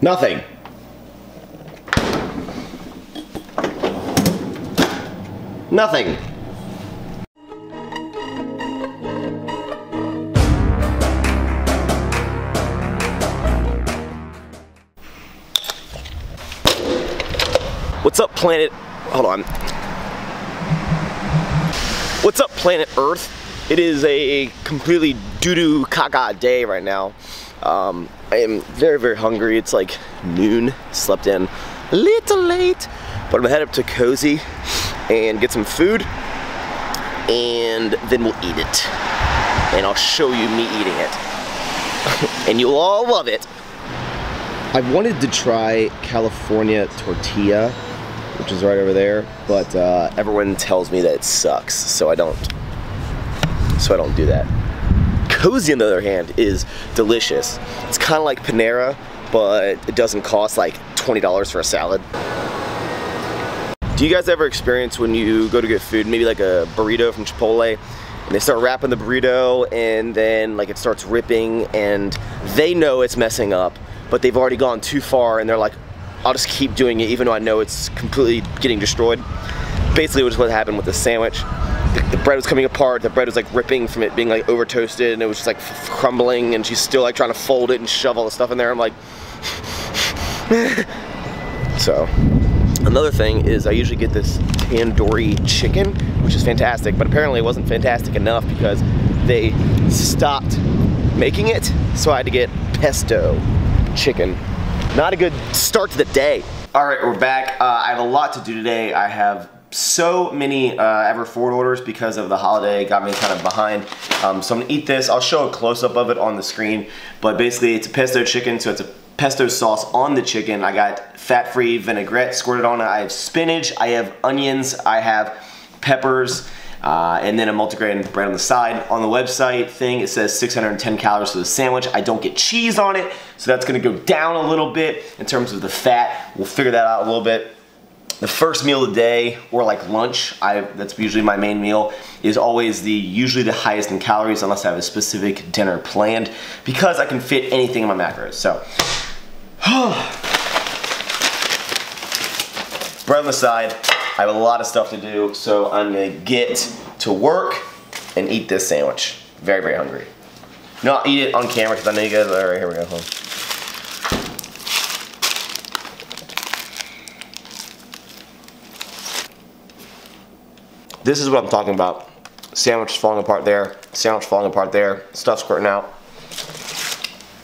Nothing. Nothing. What's up, planet? Hold on. What's up, planet Earth? It is a completely doo-doo caca day right now. Um, I am very, very hungry. It's like noon. Slept in a little late, but I'm gonna head up to Cosi and get some food, and then we'll eat it. And I'll show you me eating it. and you'll all love it. I wanted to try California tortilla, which is right over there, but uh, everyone tells me that it sucks, so I don't. So I don't do that. Cosi, on the other hand, is delicious. It's kind of like Panera, but it doesn't cost like $20 for a salad. Do you guys ever experience when you go to get food, maybe like a burrito from Chipotle, and they start wrapping the burrito and then like it starts ripping and they know it's messing up, but they've already gone too far and they're like, I'll just keep doing it even though I know it's completely getting destroyed. Basically, which is what happened with the sandwich. The, bread was coming apart, the bread was like ripping from it being like over toasted and it was just like crumbling and she's still like trying to fold it and shove all the stuff in there. I'm like, so. Another thing is I usually get this tandoori chicken, which is fantastic, but apparently it wasn't fantastic enough because they stopped making it, so I had to get pesto chicken. Not a good start to the day. All right, we're back. Uh, I have a lot to do today. I have so many uh, ever forward orders because of the holiday got me kind of behind um, so I'm gonna eat this I'll show a close-up of it on the screen but basically it's a pesto chicken so it's a pesto sauce on the chicken I got fat-free vinaigrette squirted on it I have spinach I have onions I have peppers uh, and then a multigrain bread on the side. On the website thing, it says 610 calories for the sandwich. I don't get cheese on it, so that's gonna go down a little bit in terms of the fat. We'll figure that out a little bit. The first meal of the day, or like lunch, I, that's usually my main meal, is always the usually the highest in calories unless I have a specific dinner planned because I can fit anything in my macros. So, bread on the side. I have a lot of stuff to do, so I'm gonna get to work and eat this sandwich. Very, very hungry. No, I'll eat it on camera because I know you guys, are, all right, here we go. This is what I'm talking about. Sandwich falling apart there, sandwich falling apart there, stuff squirting out.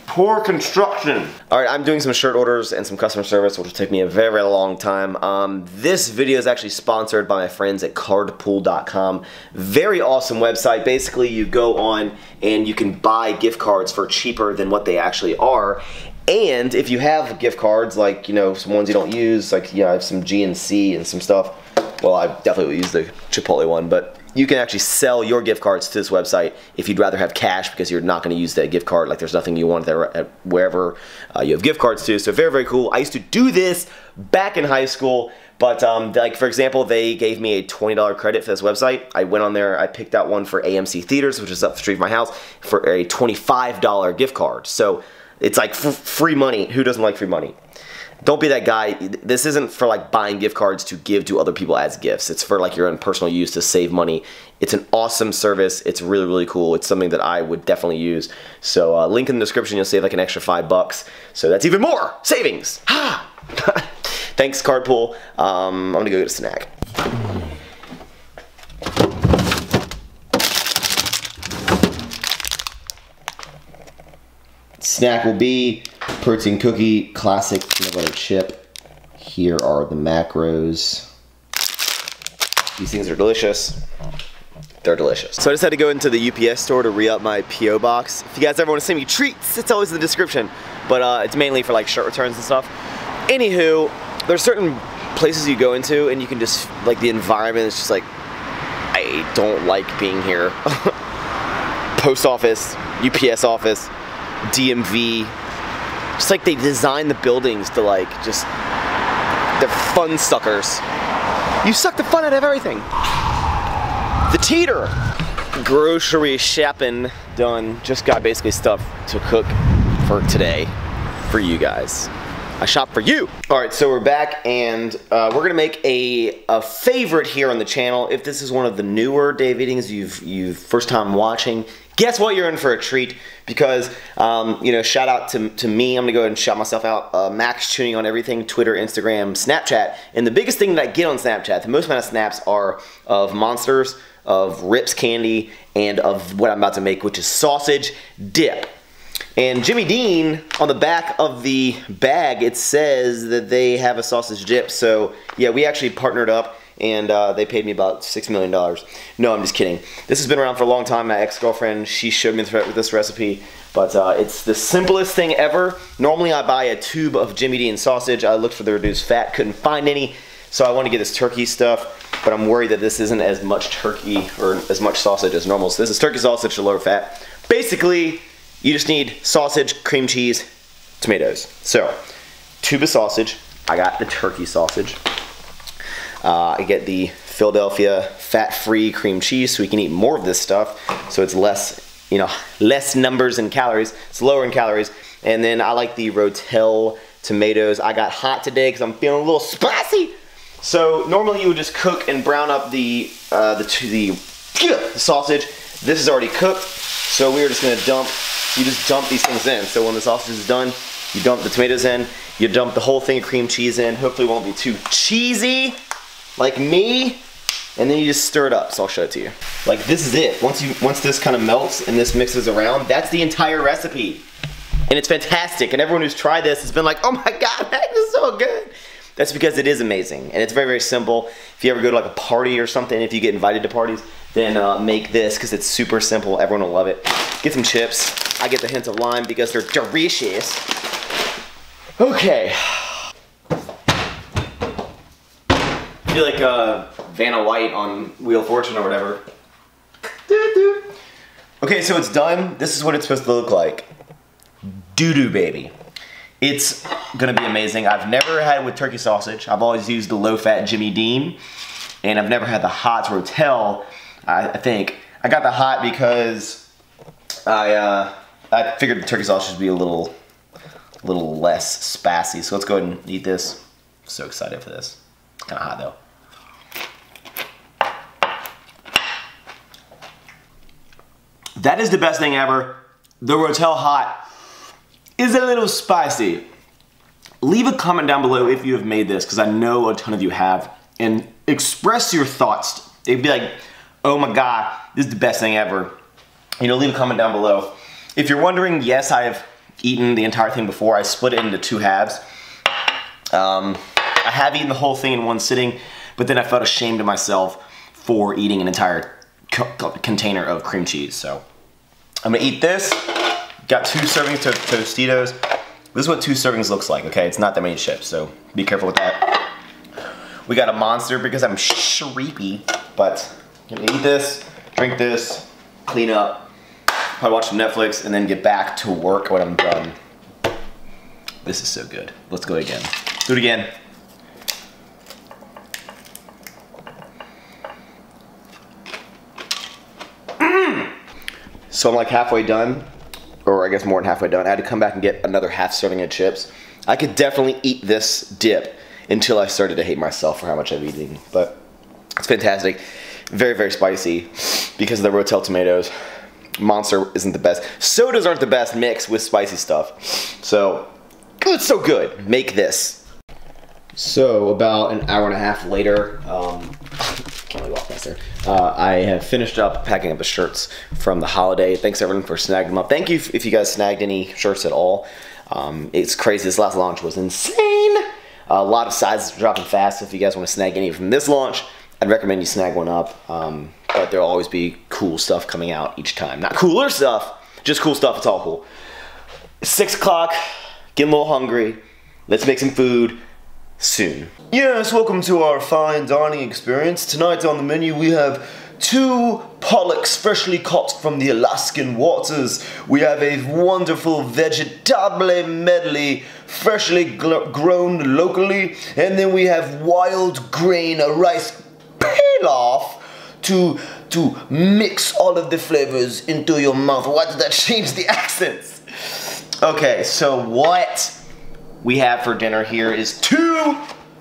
Poor construction. All right, I'm doing some shirt orders and some customer service, which will take me a very, very long time. Um, this video is actually sponsored by my friends at cardpool.com. Very awesome website. Basically, you go on and you can buy gift cards for cheaper than what they actually are. And if you have gift cards, like, you know, some ones you don't use, like, you know, I have some GNC and some stuff. Well, I definitely will use the Chipotle one, but you can actually sell your gift cards to this website if you'd rather have cash because you're not going to use that gift card. Like there's nothing you want there at wherever uh, you have gift cards to. So very, very cool. I used to do this back in high school. But um, like for example, they gave me a $20 credit for this website. I went on there, I picked out one for AMC Theaters, which is up the street from my house, for a $25 gift card. So it's like free money. Who doesn't like free money? Don't be that guy. This isn't for like buying gift cards to give to other people as gifts. It's for like your own personal use to save money. It's an awesome service. It's really, really cool. It's something that I would definitely use. So uh, link in the description, you'll save like an extra five bucks. So that's even more savings. Ha! Thanks, Cardpool. Um, I'm gonna go get a snack. Snack will be protein cookie, classic peanut butter chip. Here are the macros. These things are delicious. They're delicious. So I just had to go into the UPS store to re-up my P.O. box. If you guys ever want to send me treats, it's always in the description. But uh, it's mainly for like shirt returns and stuff. Anywho, there's certain places you go into and you can just, like the environment is just like, I don't like being here. Post office, UPS office, DMV. Just like they design the buildings to like just they're fun suckers. You suck the fun out of everything. The teeter. Grocery shopping done. Just got basically stuff to cook for today for you guys. I shop for you. All right, so we're back and uh, we're gonna make a, a favorite here on the channel. If this is one of the newer Dave Eatings you've, you've first time watching, guess what? You're in for a treat because, um, you know, shout out to, to me. I'm gonna go ahead and shout myself out. Uh, Maxx Chewning on everything, Twitter, Instagram, Snapchat. And the biggest thing that I get on Snapchat, the most amount of snaps are of monsters, of Rips candy, and of what I'm about to make, which is sausage dip. And Jimmy Dean, on the back of the bag, it says that they have a sausage dip. So yeah, we actually partnered up and uh, they paid me about $6 million. No, I'm just kidding. This has been around for a long time. My ex-girlfriend, she showed me this recipe, but uh, it's the simplest thing ever. Normally I buy a tube of Jimmy Dean sausage. I looked for the reduced fat, couldn't find any. So I want to get this turkey stuff, but I'm worried that this isn't as much turkey or as much sausage as normal. So this is turkey sausage to lower fat. Basically, you just need sausage, cream cheese, tomatoes. So, tube of sausage. I got the turkey sausage. Uh, I get the Philadelphia fat-free cream cheese so we can eat more of this stuff so it's less, you know, less numbers and calories. It's lower in calories. And then I like the Rotel tomatoes. I got hot today because I'm feeling a little spicy. So normally you would just cook and brown up the, uh, the, the, the sausage. This is already cooked. So we're just gonna dump you just dump these things in. So when the sausage is done, you dump the tomatoes in, you dump the whole thing of cream cheese in. Hopefully it won't be too cheesy, like me. And then you just stir it up, so I'll show it to you. Like this is it. Once you once this kind of melts and this mixes around, that's the entire recipe. And it's fantastic. And everyone who's tried this has been like, oh my god, that is so good. That's because it is amazing. And it's very, very simple. If you ever go to like a party or something, if you get invited to parties, then uh, make this because it's super simple. Everyone will love it. Get some chips. I get the hint of lime because they're delicious. Okay. Feel like uh, Vanna White on Wheel of Fortune or whatever. Okay, so it's done. This is what it's supposed to look like. Doo-doo, baby. It's gonna be amazing. I've never had it with turkey sausage. I've always used the low-fat Jimmy Dean, and I've never had the hot Rotel, I, I think. I got the hot because I uh, I figured the turkey sausage would be a little, little less spassy. So let's go ahead and eat this. So excited for this. Kind of hot though. That is the best thing ever. The Rotel Hot is a little spicy. Leave a comment down below if you have made this, because I know a ton of you have, and express your thoughts. It'd be like, oh my god, this is the best thing ever. You know, leave a comment down below. If you're wondering, yes, I've eaten the entire thing before. I split it into two halves. Um, I have eaten the whole thing in one sitting, but then I felt ashamed of myself for eating an entire co container of cream cheese. So I'm gonna eat this. Got two servings of Tostitos. This is what two servings looks like, okay? It's not that many chips, so be careful with that. We got a monster because I'm shreepy, but I'm gonna eat this, drink this, clean up, probably watch some Netflix, and then get back to work when I'm done. This is so good. Let's go again. Do it again. So I'm like halfway done or I guess more than halfway done. I had to come back and get another half serving of chips. I could definitely eat this dip until I started to hate myself for how much I'm eating. But it's fantastic. Very, very spicy because of the Rotel tomatoes. Monster isn't the best. Sodas aren't the best mixed with spicy stuff. So, it's so good. Make this. So, about an hour and a half later, um, can't really walk faster. Uh, I have finished up packing up the shirts from the holiday. Thanks everyone for snagging them up. Thank you if you guys snagged any shirts at all. Um, it's crazy. This last launch was insane. a lot of sizes dropping fast. If you guys want to snag any from this launch, I'd recommend you snag one up. Um, but there'll always be cool stuff coming out each time. Not cooler stuff, just cool stuff. It's all cool. Six o'clock, getting a little hungry. Let's make some food soon. Yes, welcome to our fine dining experience. Tonight on the menu we have two pollocks freshly caught from the Alaskan waters. We have a wonderful vegetable medley freshly grown locally. And then we have wild grain rice pilaf to, to mix all of the flavors into your mouth. Why did that change the accents? Okay, so what we have for dinner here is two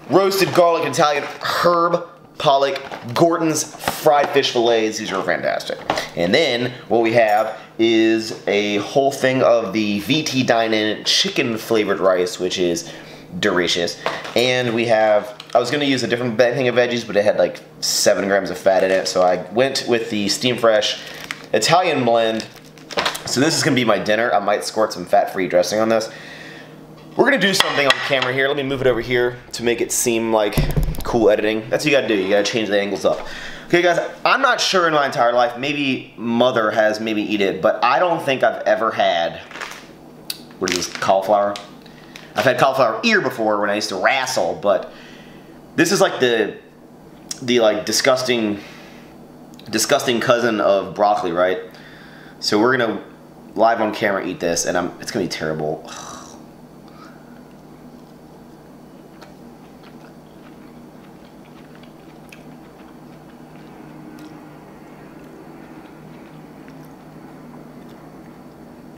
roasted garlic Italian herb pollock Gorton's fried fish fillets. These are fantastic. And then what we have is a whole thing of the VT Dine-In chicken flavored rice, which is delicious. And we have, I was gonna use a different thing of veggies, but it had like seven grams of fat in it. So I went with the Steam Fresh Italian blend. So this is gonna be my dinner. I might squirt some fat-free dressing on this. We're gonna do something on camera here. Let me move it over here to make it seem like cool editing. That's what you gotta do. You gotta change the angles up. Okay guys, I'm not sure in my entire life, maybe mother has maybe eat it, but I don't think I've ever had, what is this, cauliflower? I've had cauliflower ear before when I used to wrestle, but this is like the, the like disgusting, disgusting cousin of broccoli, right? So we're gonna live on camera eat this and I'm, it's gonna be terrible.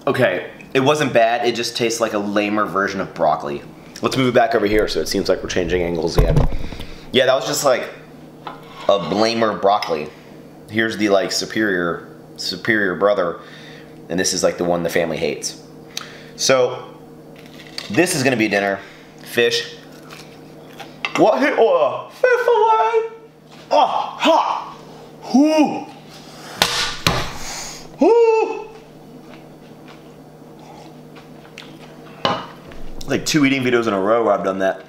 Okay, it wasn't bad. It just tastes like a lamer version of broccoli. Let's move it back over here so it seems like we're changing angles again. Yeah, that was just like a blamer broccoli. Here's the like superior superior brother, and this is like the one the family hates. So this is gonna be dinner. Fish. What hit oh fish fillet? Oh ah, ha! Whoo! Whoo! Like two eating videos in a row where I've done that.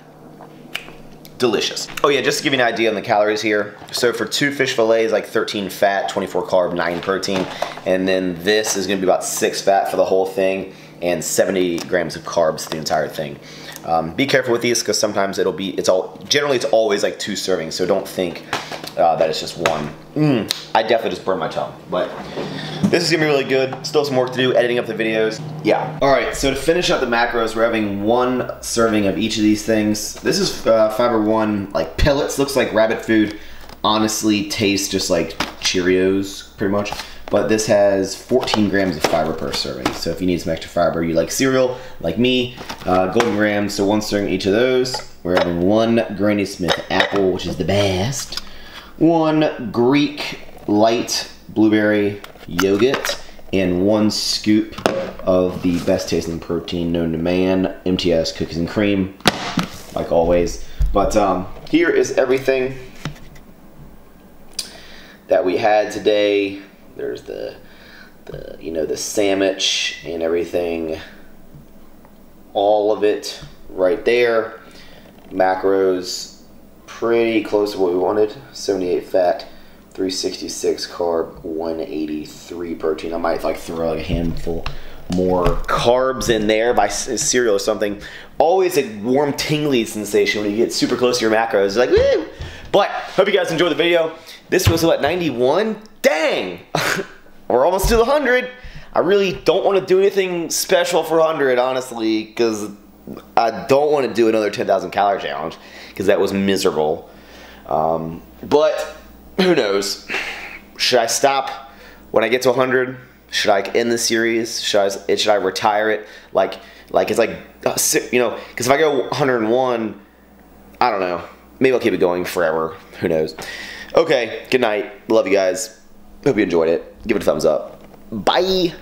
Delicious. Oh yeah, just to give you an idea on the calories here. So for two fish fillets, like 13 fat, 24 carb, 9 protein. And then this is gonna be about 6 fat for the whole thing and 70 grams of carbs the entire thing. Um, be careful with these because sometimes it'll be, it's all, generally it's always like two servings, so don't think uh, that it's just one. Mm, I definitely just burned my tongue, but this is gonna be really good. Still some work to do, editing up the videos. Yeah. All right, so to finish up the macros, we're having one serving of each of these things. This is uh, Fiber One, like pellets, looks like rabbit food. Honestly, tastes just like Cheerios, pretty much but this has 14 grams of fiber per serving. So if you need some extra fiber, you like cereal, like me, uh, Golden Grahams, so one serving each of those. We're having one Granny Smith apple, which is the best. One Greek light blueberry yogurt, and one scoop of the best tasting protein known to man, MTS cookies and cream, like always. But um, here is everything that we had today. There's the, the you know, the sandwich and everything. All of it right there. Macros pretty close to what we wanted. 78 fat, 366 carb, 183 protein. I might like throw like a handful more carbs in there by cereal or something. Always a warm tingly sensation when you get super close to your macros. Like, woo! But hope you guys enjoyed the video. This was what 91 dang, we're almost to the 100. I really don't want to do anything special for 100, honestly, because I don't want to do another 10,000 calorie challenge, because that was miserable. Um, but who knows? Should I stop when I get to 100? Should I end the series? Should I, should I retire it? Like, like it's like, uh, you know, because if I go 101, I don't know. Maybe I'll keep it going forever. Who knows? Okay, good night. Love you guys. Hope you enjoyed it. Give it a thumbs up. Bye.